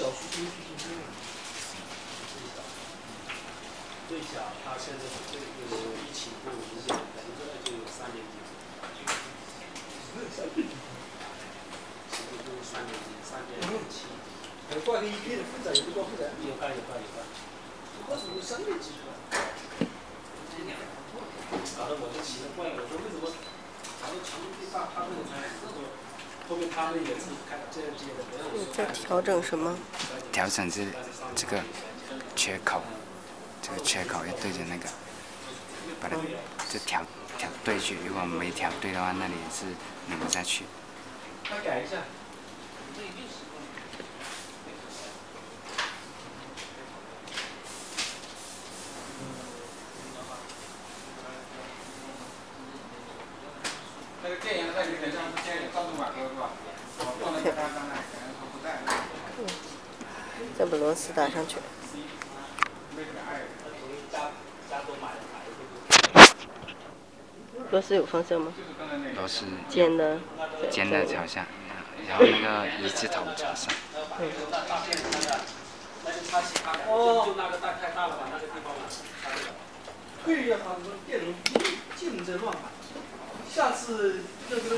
小学生去竞争啊。最小他现在是这个一起步五点，现在就有三年级。起步就是三年级，三点七。还挂个一片的负责，有不挂负责？有干有干有干。我怎么三年级出来？搞得我就奇了怪了，我说为什么搞得强度最大，他这个才后面他们也是开这样接的，在调整什么？调整这这个缺口，这个缺口要对着那个，把它就调调对去。如果没调对的话，那里是拧不下去。再改一下。电源在里面，像之前有自动马克是吧？我放在他刚才可能说不在。再把螺丝打上去。螺丝有方向吗？螺丝尖的。尖的朝下，然后那个一字头朝上。哦，就那个带太大了吧，那个地方嘛。会呀，他们电容竞争乱码，下次这个。